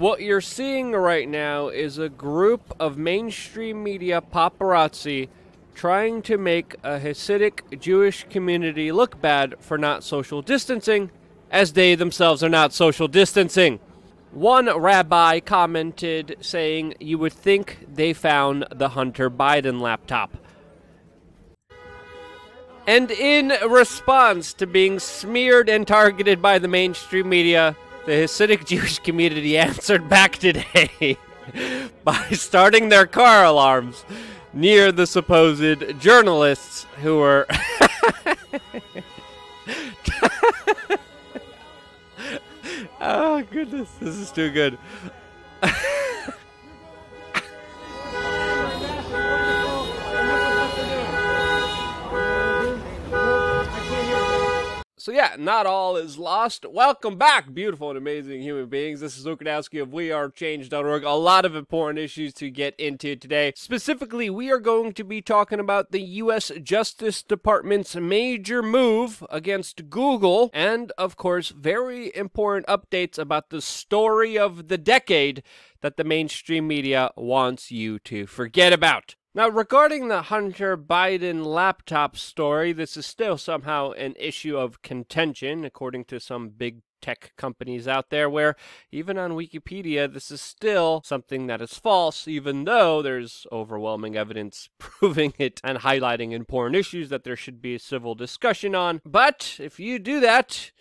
What you're seeing right now is a group of mainstream media paparazzi trying to make a Hasidic Jewish community look bad for not social distancing, as they themselves are not social distancing. One rabbi commented saying, You would think they found the Hunter Biden laptop. And in response to being smeared and targeted by the mainstream media, the Hasidic Jewish community answered back today by starting their car alarms near the supposed journalists who were. oh, goodness, this is too good. Yeah, not all is lost. Welcome back, beautiful and amazing human beings. This is Luke Rudkowski of WeAreChange.org. A lot of important issues to get into today. Specifically, we are going to be talking about the U.S. Justice Department's major move against Google, and of course, very important updates about the story of the decade that the mainstream media wants you to forget about. Now, regarding the Hunter Biden laptop story, this is still somehow an issue of contention, according to some big tech companies out there, where even on Wikipedia, this is still something that is false, even though there's overwhelming evidence proving it and highlighting important issues that there should be a civil discussion on. But if you do that,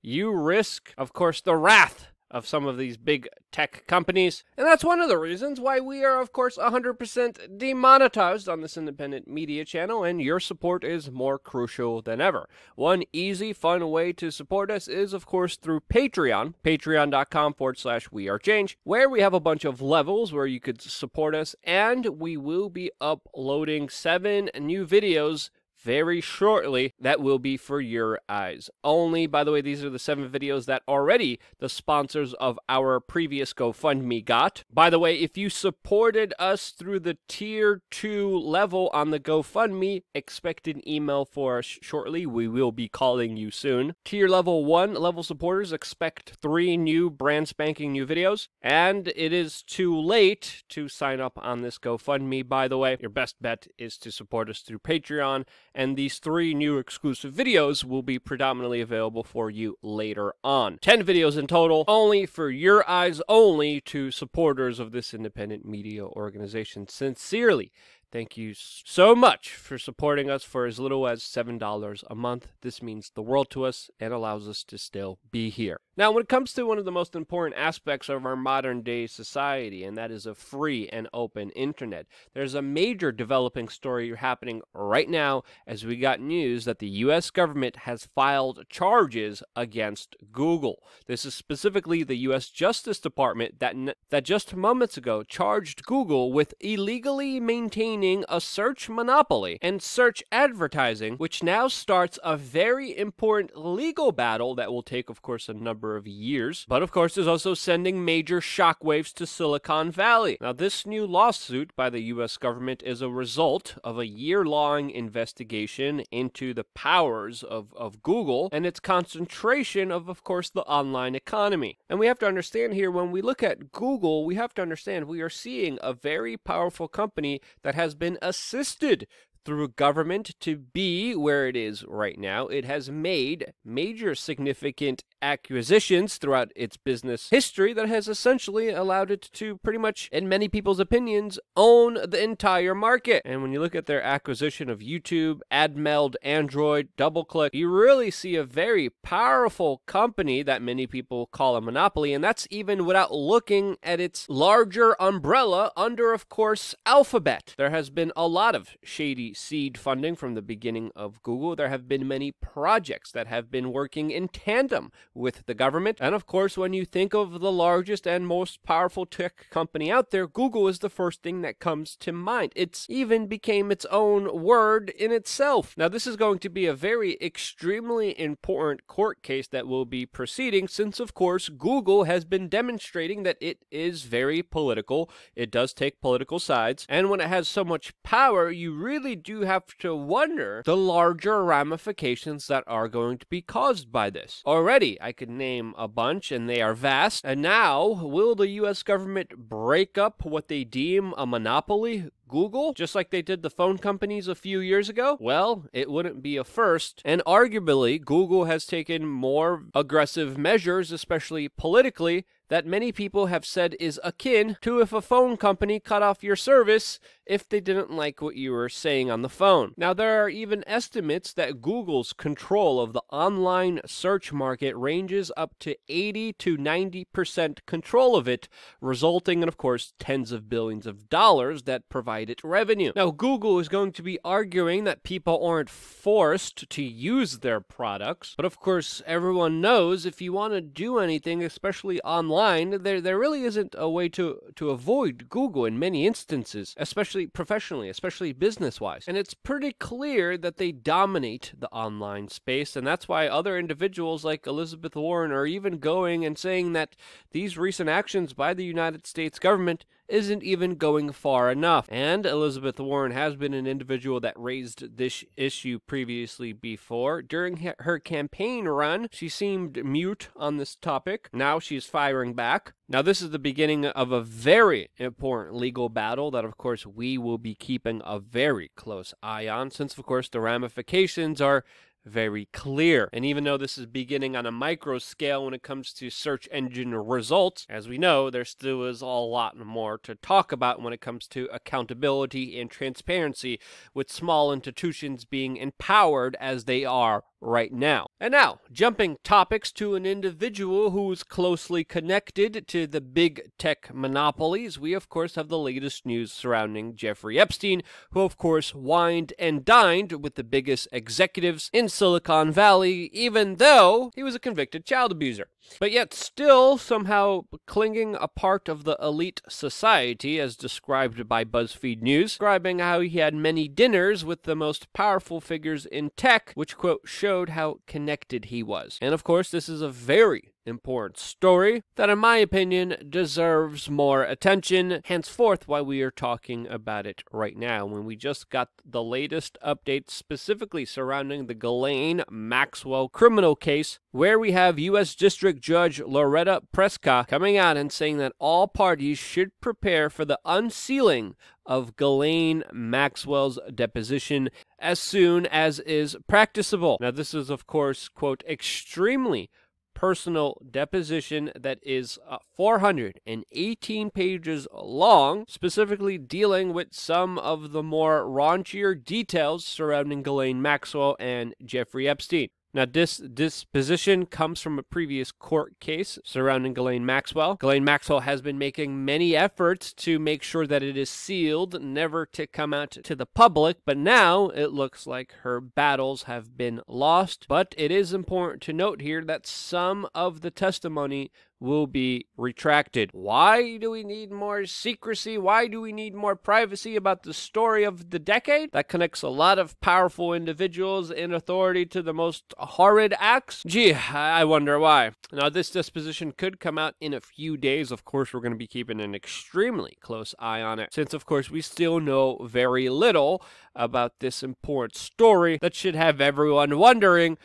you risk, of course, the wrath of some of these big tech companies. And that's one of the reasons why we are, of course, 100% demonetized on this independent media channel, and your support is more crucial than ever. One easy, fun way to support us is, of course, through Patreon, patreon.com forward slash we are change, where we have a bunch of levels where you could support us, and we will be uploading seven new videos very shortly that will be for your eyes only. By the way, these are the seven videos that already the sponsors of our previous GoFundMe got. By the way, if you supported us through the tier 2 level on the GoFundMe, expect an email for us shortly. We will be calling you soon. Tier level 1 level supporters expect three new brand spanking new videos. And it is too late to sign up on this GoFundMe, by the way. Your best bet is to support us through Patreon and these three new exclusive videos will be predominantly available for you later on. 10 videos in total, only for your eyes only to supporters of this independent media organization. Sincerely, Thank you so much for supporting us for as little as $7 a month. This means the world to us and allows us to still be here. Now, when it comes to one of the most important aspects of our modern day society, and that is a free and open internet, there's a major developing story happening right now as we got news that the U.S. government has filed charges against Google. This is specifically the U.S. Justice Department that, that just moments ago charged Google with illegally maintaining a search monopoly and search advertising, which now starts a very important legal battle that will take, of course, a number of years, but of course is also sending major shockwaves to Silicon Valley. Now, this new lawsuit by the U.S. government is a result of a year long investigation into the powers of, of Google and its concentration of, of course, the online economy. And we have to understand here when we look at Google, we have to understand we are seeing a very powerful company that has has been assisted through government to be where it is right now. It has made major significant acquisitions throughout its business history that has essentially allowed it to pretty much, in many people's opinions, own the entire market. And when you look at their acquisition of YouTube, AdMeld, Android, DoubleClick, you really see a very powerful company that many people call a monopoly. And that's even without looking at its larger umbrella under, of course, Alphabet. There has been a lot of shady seed funding from the beginning of Google. There have been many projects that have been working in tandem with the government. And of course, when you think of the largest and most powerful tech company out there, Google is the first thing that comes to mind. It's even became its own word in itself. Now, this is going to be a very extremely important court case that will be proceeding since, of course, Google has been demonstrating that it is very political. It does take political sides. And when it has so much power, you really do have to wonder the larger ramifications that are going to be caused by this. Already, I could name a bunch, and they are vast. And now, will the U.S. government break up what they deem a monopoly? Google, just like they did the phone companies a few years ago? Well, it wouldn't be a first. And arguably, Google has taken more aggressive measures, especially politically, that many people have said is akin to if a phone company cut off your service if they didn't like what you were saying on the phone. Now, there are even estimates that Google's control of the online search market ranges up to 80 to 90% control of it, resulting in, of course, tens of billions of dollars that provide it revenue. Now, Google is going to be arguing that people aren't forced to use their products, but of course, everyone knows if you want to do anything, especially online, there, there really isn't a way to, to avoid Google in many instances, especially especially professionally, especially business wise. And it's pretty clear that they dominate the online space. And that's why other individuals like Elizabeth Warren are even going and saying that these recent actions by the United States government isn't even going far enough. And Elizabeth Warren has been an individual that raised this issue previously before. During her campaign run, she seemed mute on this topic. Now she's firing back. Now, this is the beginning of a very important legal battle that, of course, we will be keeping a very close eye on, since, of course, the ramifications are very clear. And even though this is beginning on a micro scale when it comes to search engine results, as we know, there still is a lot more to talk about when it comes to accountability and transparency, with small institutions being empowered as they are right now. And now, jumping topics to an individual who's closely connected to the big tech monopolies, we of course have the latest news surrounding Jeffrey Epstein, who of course wined and dined with the biggest executives in Silicon Valley, even though he was a convicted child abuser. But yet still somehow clinging a part of the elite society, as described by BuzzFeed News, describing how he had many dinners with the most powerful figures in tech, which, quote, showed how connected he was. And of course, this is a very important story that, in my opinion, deserves more attention. Henceforth, why we are talking about it right now, when we just got the latest updates specifically surrounding the Ghislaine Maxwell criminal case, where we have U.S. District Judge Loretta Preska coming out and saying that all parties should prepare for the unsealing of Ghislaine Maxwell's deposition as soon as is practicable. Now, this is, of course, quote, extremely personal deposition that is uh, 418 pages long, specifically dealing with some of the more raunchier details surrounding Ghislaine Maxwell and Jeffrey Epstein. Now, this disposition comes from a previous court case surrounding Ghislaine Maxwell. Ghislaine Maxwell has been making many efforts to make sure that it is sealed, never to come out to the public, but now it looks like her battles have been lost. But it is important to note here that some of the testimony will be retracted. Why do we need more secrecy? Why do we need more privacy about the story of the decade? That connects a lot of powerful individuals in authority to the most horrid acts. Gee, I wonder why. Now, this disposition could come out in a few days. Of course, we're going to be keeping an extremely close eye on it, since, of course, we still know very little about this important story that should have everyone wondering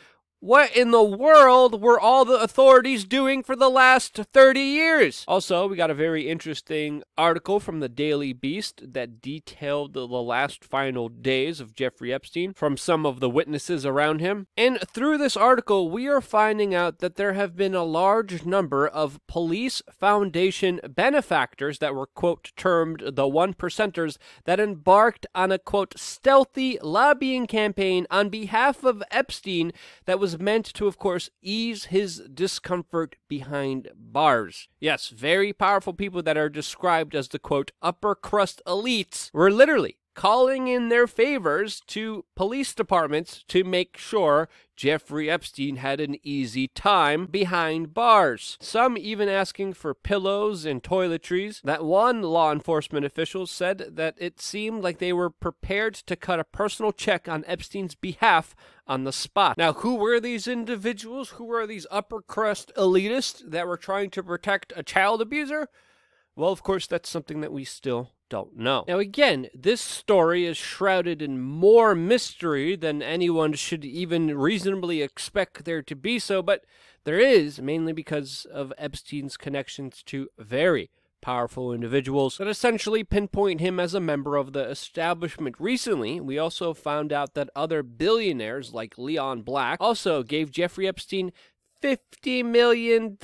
what in the world were all the authorities doing for the last 30 years? Also, we got a very interesting article from the Daily Beast that detailed the last final days of Jeffrey Epstein from some of the witnesses around him. And through this article, we are finding out that there have been a large number of police foundation benefactors that were, quote, termed the one percenters that embarked on a, quote, stealthy lobbying campaign on behalf of Epstein that was meant to, of course, ease his discomfort behind bars. Yes, very powerful people that are described as the quote, upper crust elites were literally calling in their favors to police departments to make sure Jeffrey Epstein had an easy time behind bars. Some even asking for pillows and toiletries. That one law enforcement official said that it seemed like they were prepared to cut a personal check on Epstein's behalf on the spot. Now, who were these individuals? Who were these upper crust elitists that were trying to protect a child abuser? Well, of course, that's something that we still don't know. Now, again, this story is shrouded in more mystery than anyone should even reasonably expect there to be so, but there is, mainly because of Epstein's connections to very powerful individuals that essentially pinpoint him as a member of the establishment. Recently, we also found out that other billionaires like Leon Black also gave Jeffrey Epstein $50 million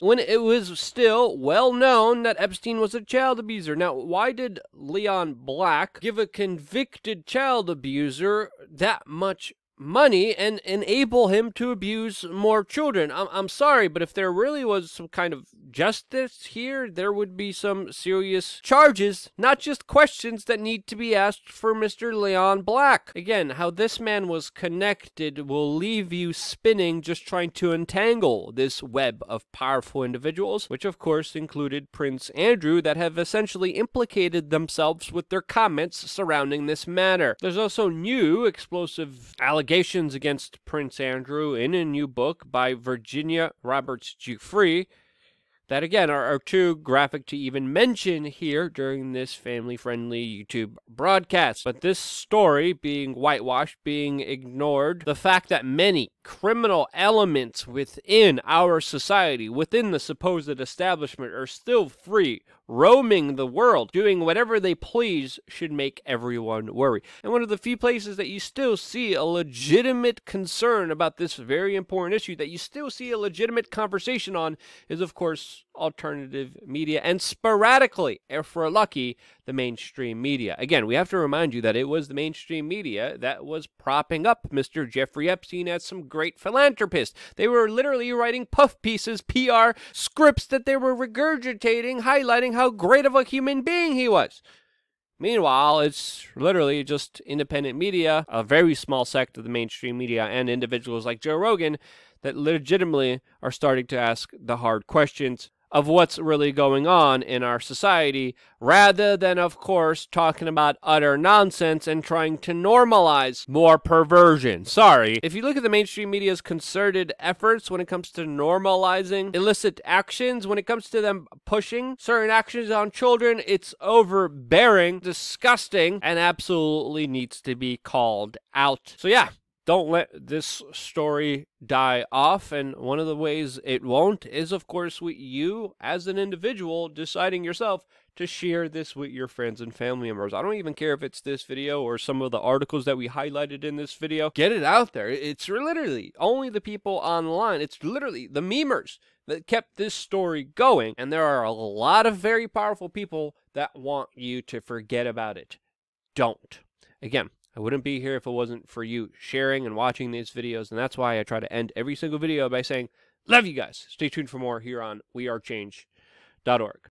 when it was still well known that Epstein was a child abuser. Now, why did Leon Black give a convicted child abuser that much money and enable him to abuse more children. I'm, I'm sorry, but if there really was some kind of justice here, there would be some serious charges, not just questions that need to be asked for Mr. Leon Black. Again, how this man was connected will leave you spinning just trying to untangle this web of powerful individuals, which of course included Prince Andrew, that have essentially implicated themselves with their comments surrounding this matter. There's also new explosive allegations against Prince Andrew in a new book by Virginia Roberts Giuffre that again are, are too graphic to even mention here during this family friendly YouTube broadcast. But this story being whitewashed, being ignored, the fact that many criminal elements within our society, within the supposed establishment, are still free, roaming the world, doing whatever they please, should make everyone worry. And one of the few places that you still see a legitimate concern about this very important issue, that you still see a legitimate conversation on, is of course alternative media and sporadically, if we're lucky, the mainstream media. Again, we have to remind you that it was the mainstream media that was propping up Mr. Jeffrey Epstein as some great philanthropist. They were literally writing puff pieces, PR scripts that they were regurgitating, highlighting how great of a human being he was. Meanwhile, it's literally just independent media, a very small sect of the mainstream media, and individuals like Joe Rogan that legitimately are starting to ask the hard questions of what's really going on in our society, rather than, of course, talking about utter nonsense and trying to normalize more perversion. Sorry. If you look at the mainstream media's concerted efforts when it comes to normalizing illicit actions, when it comes to them pushing certain actions on children, it's overbearing, disgusting, and absolutely needs to be called out. So, yeah, don't let this story die off. And one of the ways it won't is, of course, with you as an individual deciding yourself to share this with your friends and family members. I don't even care if it's this video or some of the articles that we highlighted in this video. Get it out there. It's literally only the people online, it's literally the memers that kept this story going. And there are a lot of very powerful people that want you to forget about it. Don't. Again, I wouldn't be here if it wasn't for you sharing and watching these videos, and that's why I try to end every single video by saying, Love you guys. Stay tuned for more here on wearechange.org.